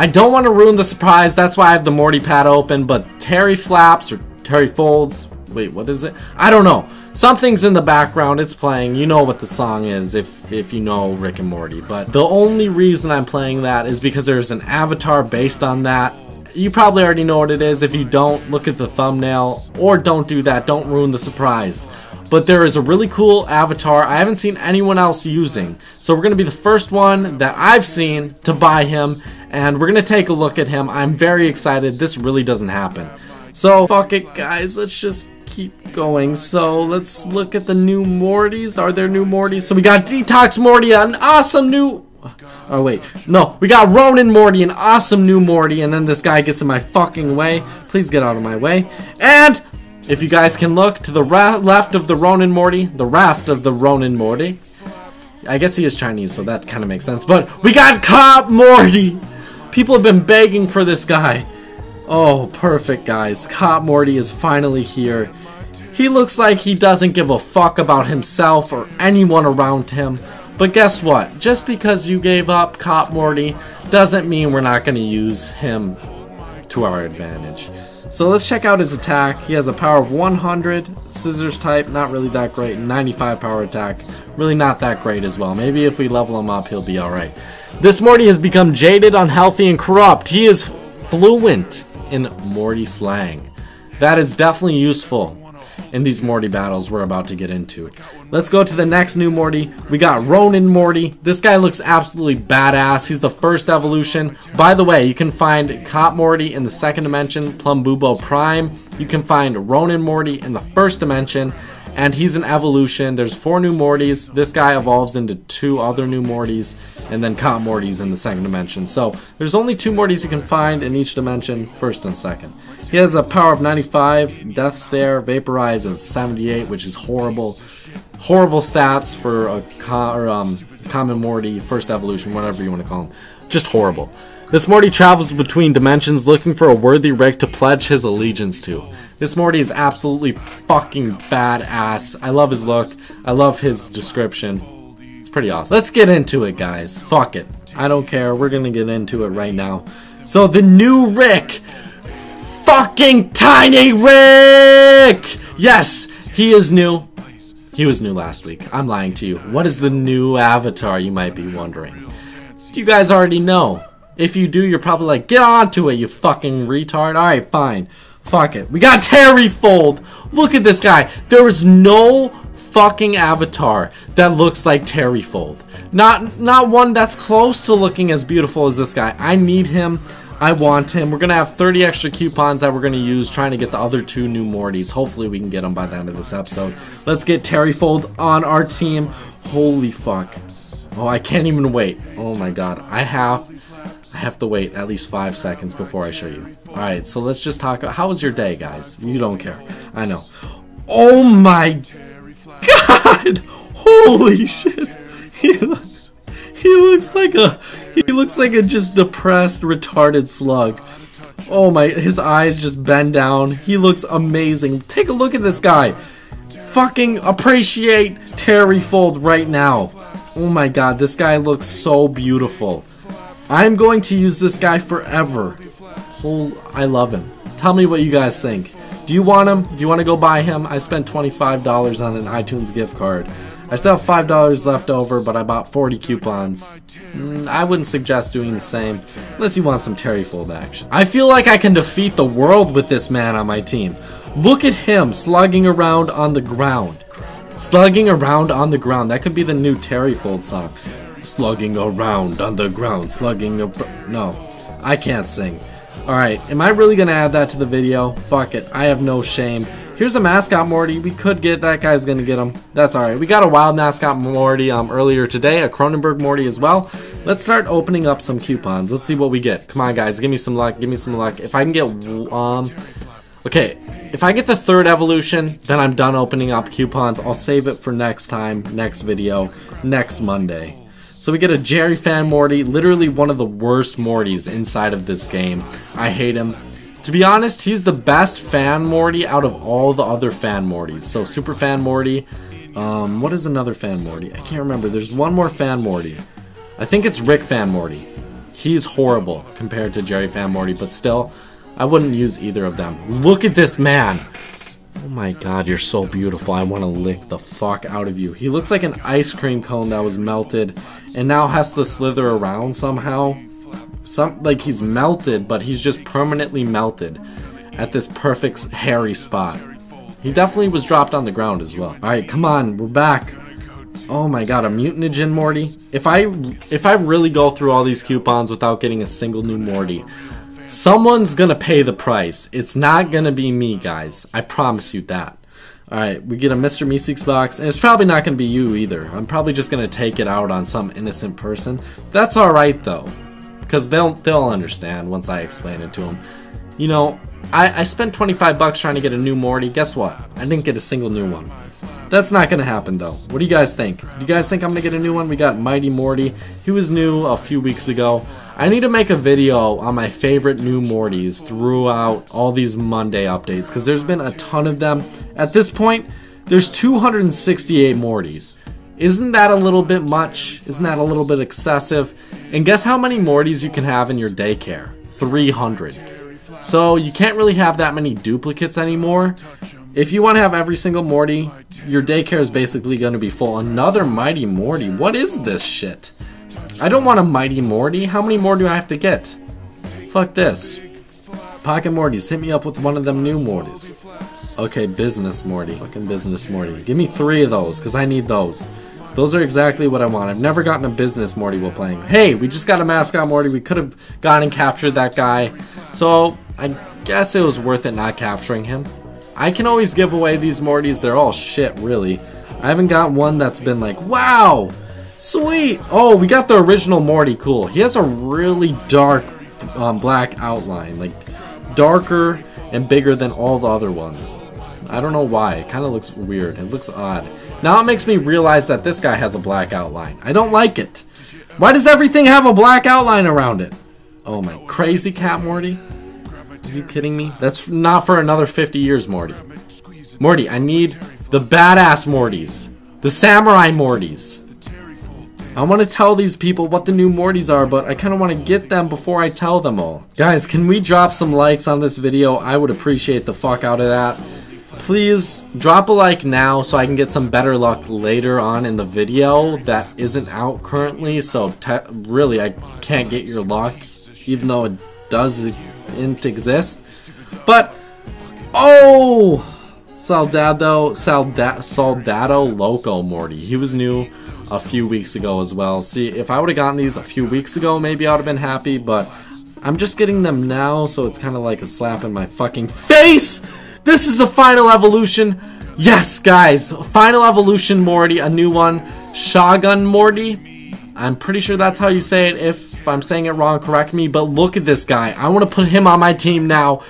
I don't want to ruin the surprise, that's why I have the Morty pad open, but Terry Flaps or Terry Folds, wait, what is it? I don't know. Something's in the background, it's playing. You know what the song is if if you know Rick and Morty. But the only reason I'm playing that is because there's an avatar based on that. You probably already know what it is. If you don't, look at the thumbnail or don't do that. Don't ruin the surprise. But there is a really cool avatar I haven't seen anyone else using. So we're going to be the first one that I've seen to buy him and we're to take a look at him. I'm very excited. This really doesn't happen. So fuck it guys, let's just keep going. So let's look at the new Mortys. Are there new Mortys? So we got Detox Morty, an awesome new Oh wait, no, we got Ronin Morty, an awesome new Morty, and then this guy gets in my fucking way. Please get out of my way. And if you guys can look to the left of the Ronin Morty, the raft of the Ronin Morty. I guess he is Chinese, so that kind of makes sense. But we got Cop Morty. People have been begging for this guy. Oh, perfect, guys. Cop Morty is finally here. He looks like he doesn't give a fuck about himself or anyone around him. But guess what? Just because you gave up Cop Morty doesn't mean we're not going to use him to our advantage. So let's check out his attack. He has a power of 100, scissors type, not really that great, 95 power attack, really not that great as well. Maybe if we level him up, he'll be alright. This Morty has become jaded, unhealthy, and corrupt. He is fluent in Morty slang. That is definitely useful in these Morty battles we're about to get into. Let's go to the next new Morty. We got Ronin Morty. This guy looks absolutely badass. He's the first evolution. By the way, you can find Cop Morty in the second dimension, Plumbubo Prime. You can find Ronin Morty in the first dimension and he's an evolution. There's four new Mortys. This guy evolves into two other new Mortys, and then Cop Mortys in the second dimension. So there's only two Mortys you can find in each dimension, first and second. He has a power of 95, Death Stare, Vaporize is 78, which is horrible. Horrible stats for a or, um, common Morty, first evolution, whatever you want to call him. Just horrible. This Morty travels between dimensions looking for a worthy Rick to pledge his allegiance to. This Morty is absolutely fucking badass. I love his look. I love his description. It's pretty awesome. Let's get into it, guys. Fuck it. I don't care. We're gonna get into it right now. So the new Rick. Fucking Tiny Rick! Yes, he is new. He was new last week. I'm lying to you. What is the new avatar, you might be wondering? Do you guys already know? If you do, you're probably like, get onto it, you fucking retard. Alright, fine. Fuck it. We got Terry Fold. Look at this guy. There is no fucking avatar that looks like Terry Fold. Not not one that's close to looking as beautiful as this guy. I need him. I want him. We're going to have 30 extra coupons that we're going to use trying to get the other two new Mortys. Hopefully we can get them by the end of this episode. Let's get Terry Fold on our team. Holy fuck. Oh, I can't even wait. Oh my god. I have I have to wait at least five seconds before I show you. Alright, so let's just talk. How was your day, guys? You don't care. I know. Oh my god! Holy shit! He, looks like a he looks like a just depressed, retarded slug. Oh my, his eyes just bend down. He looks amazing. Take a look at this guy. Fucking appreciate Terry Fold right now. Oh my god, this guy looks so beautiful. I'm going to use this guy forever. Well, I love him. Tell me what you guys think. Do you want him? Do you want to go buy him? I spent $25 on an iTunes gift card. I still have $5 left over, but I bought 40 coupons. Mm, I wouldn't suggest doing the same, unless you want some Terry Fold action. I feel like I can defeat the world with this man on my team. Look at him slugging around on the ground. Slugging around on the ground. That could be the new Terry Fold song. Slugging around on the ground, slugging No, I can't sing. Alright, am I really gonna add that to the video? Fuck it, I have no shame. Here's a mascot Morty. We could get that guy's gonna get him. That's alright. We got a wild mascot Morty um earlier today, a Cronenberg Morty as well. Let's start opening up some coupons. Let's see what we get. Come on guys, give me some luck, give me some luck. If I can get um Okay, if I get the third evolution, then I'm done opening up coupons. I'll save it for next time, next video, next Monday. So we get a Jerry Fan Morty, literally one of the worst Mortys inside of this game. I hate him. To be honest, he's the best Fan Morty out of all the other Fan Mortys. So Super Fan Morty, um, what is another Fan Morty? I can't remember. There's one more Fan Morty. I think it's Rick Fan Morty. He's horrible compared to Jerry Fan Morty, but still, I wouldn't use either of them. Look at this man! Oh my god, you're so beautiful. I want to lick the fuck out of you. He looks like an ice cream cone that was melted and now has to slither around somehow. Some like he's melted, but he's just permanently melted at this perfect hairy spot. He definitely was dropped on the ground as well. Alright, come on, we're back. Oh my god, a mutagen Morty. If I if I really go through all these coupons without getting a single new Morty, someone's gonna pay the price. It's not gonna be me, guys. I promise you that. Alright, we get a Mr. Meeseeks box, and it's probably not gonna be you either. I'm probably just gonna take it out on some innocent person. That's alright though. Because they'll they'll understand once I explain it to them. You know, I, I spent 25 bucks trying to get a new Morty. Guess what? I didn't get a single new one. That's not gonna happen though. What do you guys think? Do you guys think I'm gonna get a new one? We got Mighty Morty. He was new a few weeks ago. I need to make a video on my favorite new Mortys throughout all these Monday updates because there's been a ton of them. At this point, there's 268 Mortys. Isn't that a little bit much? Isn't that a little bit excessive? And guess how many Mortys you can have in your daycare? 300. So you can't really have that many duplicates anymore. If you want to have every single Morty, your daycare is basically going to be full. Another Mighty Morty. What is this shit? I don't want a Mighty Morty. How many more do I have to get? Fuck this. Pocket Mortys, hit me up with one of them new Mortys. Okay, Business Morty. Fucking Business Morty. Give me three of those, because I need those. Those are exactly what I want. I've never gotten a Business Morty while playing. Hey, we just got a Mascot Morty. We could have gone and captured that guy. So, I guess it was worth it not capturing him. I can always give away these Mortys. They're all shit, really. I haven't got one that's been like, wow, sweet. Oh, we got the original Morty. Cool. He has a really dark um, black outline, like darker and bigger than all the other ones. I don't know why. It kind of looks weird. It looks odd. Now it makes me realize that this guy has a black outline. I don't like it. Why does everything have a black outline around it? Oh my, crazy cat Morty? Are you kidding me? That's not for another 50 years, Morty. Morty, I need the badass Mortys. The samurai Mortys. I want to tell these people what the new Mortys are, but I kind of want to get them before I tell them all. Guys, can we drop some likes on this video? I would appreciate the fuck out of that. Please drop a like now so I can get some better luck later on in the video that isn't out currently. So really, I can't get your luck, even though it does didn't exist. But, oh! Soldado, Salda, Soldado Loco Morty. He was new a few weeks ago as well. See, if I would have gotten these a few weeks ago, maybe I would have been happy, but I'm just getting them now, so it's kind of like a slap in my fucking face! This is the final evolution! Yes, guys! Final evolution Morty, a new one. Shogun Morty. I'm pretty sure that's how you say it. If I'm saying it wrong, correct me, but look at this guy. I want to put him on my team now.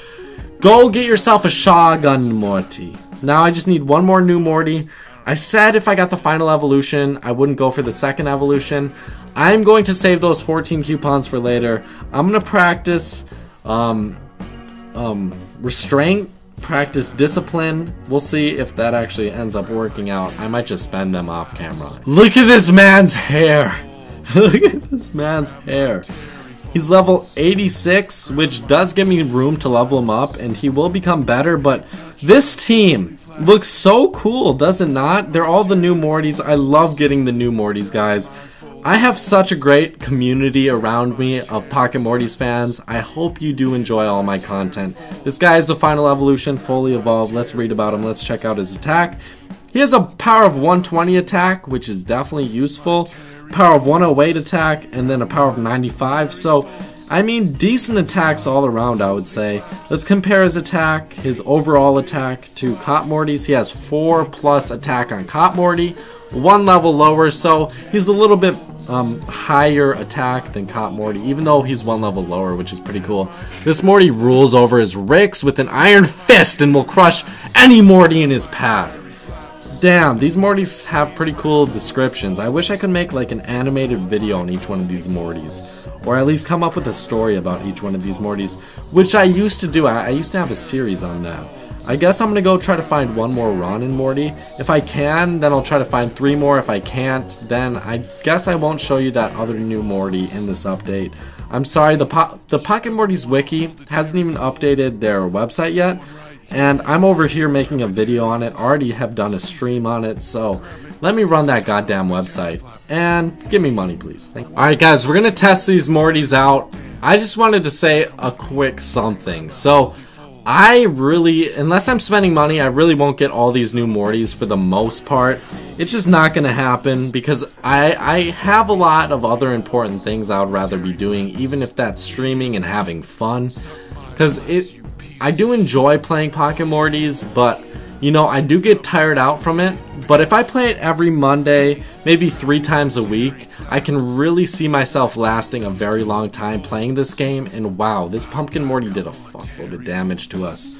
Go get yourself a Shogun Morty. Now I just need one more new Morty. I said if I got the final evolution, I wouldn't go for the second evolution. I'm going to save those 14 coupons for later. I'm going to practice um, um, restraint, practice discipline. We'll see if that actually ends up working out. I might just spend them off camera. Look at this man's hair. Look at this man's hair. He's level 86, which does give me room to level him up, and he will become better, but this team looks so cool, does it not? They're all the new Mortys. I love getting the new Mortys, guys. I have such a great community around me of Pocket Mortys fans. I hope you do enjoy all my content. This guy is the final evolution, fully evolved. Let's read about him. Let's check out his attack. He has a power of 120 attack, which is definitely useful power of 108 attack, and then a power of 95. So, I mean, decent attacks all around, I would say. Let's compare his attack, his overall attack, to Cop Morty's. He has 4 plus attack on Cop Morty, one level lower, so he's a little bit um, higher attack than Cop Morty, even though he's one level lower, which is pretty cool. This Morty rules over his Ricks with an iron fist and will crush any Morty in his path. Damn, these Mortys have pretty cool descriptions. I wish I could make like an animated video on each one of these Mortys. Or at least come up with a story about each one of these Mortys. Which I used to do. I, I used to have a series on that. I guess I'm gonna go try to find one more Ronin Morty. If I can, then I'll try to find three more. If I can't, then I guess I won't show you that other new Morty in this update. I'm sorry, the po the Pocket Morty's wiki hasn't even updated their website yet, and I'm over here making a video on it. Already have done a stream on it, so let me run that goddamn website and give me money, please. All right, guys, we're gonna test these Mortys out. I just wanted to say a quick something. So. I really, unless I'm spending money, I really won't get all these new Mortys for the most part. It's just not going to happen because I, I have a lot of other important things I would rather be doing, even if that's streaming and having fun. Because it, I do enjoy playing Pocket Mortys, but you know, I do get tired out from it, but if I play it every Monday, maybe three times a week, I can really see myself lasting a very long time playing this game, and wow, this Pumpkin Morty did a fuckload of damage to us.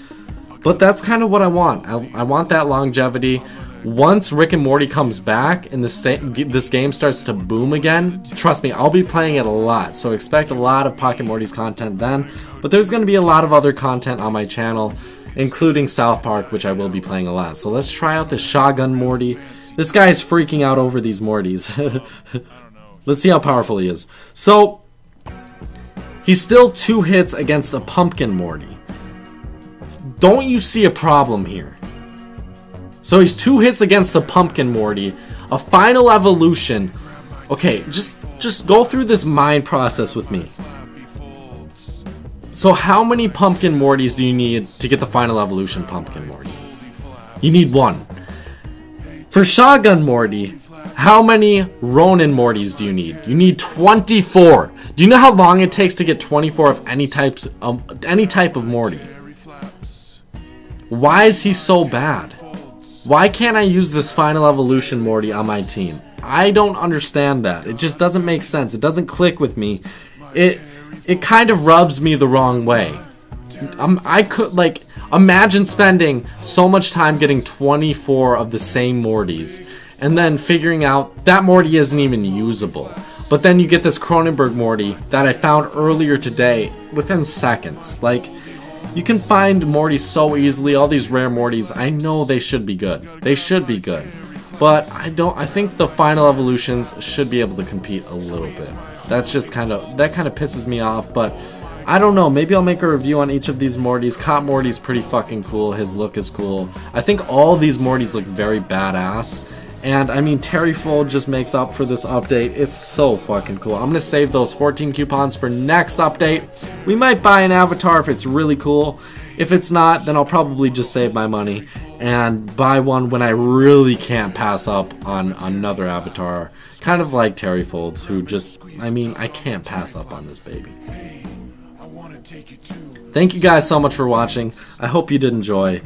But that's kind of what I want. I, I want that longevity. Once Rick and Morty comes back and this, this game starts to boom again, trust me, I'll be playing it a lot. So expect a lot of Pocket Morty's content then. But there's going to be a lot of other content on my channel including South Park, which I will be playing a lot. So let's try out the Shotgun Morty. This guy is freaking out over these Mortys. let's see how powerful he is. So, he's still two hits against a Pumpkin Morty. Don't you see a problem here? So he's two hits against a Pumpkin Morty. A final evolution. Okay, just just go through this mind process with me. So how many Pumpkin Mortys do you need to get the final evolution Pumpkin Morty? You need one. For Shotgun Morty, how many Ronin Mortys do you need? You need 24. Do you know how long it takes to get 24 of any types um, any type of Morty? Why is he so bad? Why can't I use this final evolution Morty on my team? I don't understand that. It just doesn't make sense. It doesn't click with me. It it kind of rubs me the wrong way. Um, I could, like, imagine spending so much time getting 24 of the same Mortys, and then figuring out that Morty isn't even usable. But then you get this Cronenberg Morty that I found earlier today within seconds. Like, you can find Morty so easily, all these rare Mortys, I know they should be good. They should be good. But I don't I think the final evolutions should be able to compete a little bit. That's just kind of, that kind of pisses me off, but I don't know, maybe I'll make a review on each of these Mortys. Cop Morty's pretty fucking cool, his look is cool. I think all these Mortys look very badass. And I mean, Terry Fold just makes up for this update. It's so fucking cool. I'm gonna save those 14 coupons for next update. We might buy an avatar if it's really cool. If it's not, then I'll probably just save my money and buy one when I really can't pass up on another avatar. Kind of like Terry Folds, who just, I mean, I can't pass up on this baby. Thank you guys so much for watching. I hope you did enjoy.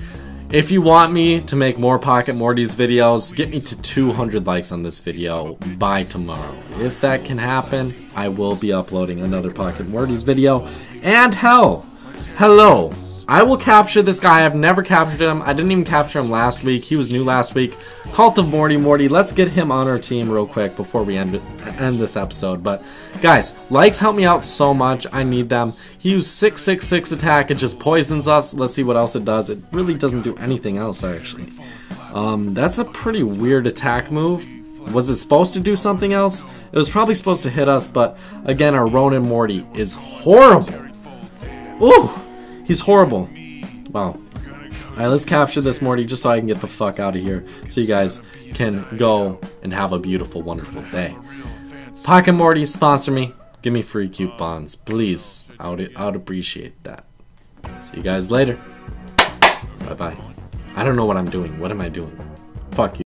If you want me to make more Pocket Morty's videos, get me to 200 likes on this video by tomorrow. If that can happen, I will be uploading another Pocket Morty's video. And hell, hello, I will capture this guy. I've never captured him. I didn't even capture him last week. He was new last week. Cult of Morty Morty. Let's get him on our team real quick before we end, end this episode. But, guys, likes help me out so much. I need them. He used 666 attack. It just poisons us. Let's see what else it does. It really doesn't do anything else, actually. Um, that's a pretty weird attack move. Was it supposed to do something else? It was probably supposed to hit us, but again, our Ronin Morty is horrible. Ooh! He's horrible. Wow. Alright, let's capture this Morty just so I can get the fuck out of here. So you guys can go and have a beautiful, wonderful day. Pocket Morty, sponsor me. Give me free coupons, please. I would, I would appreciate that. See you guys later. Bye-bye. I don't know what I'm doing. What am I doing? Fuck you.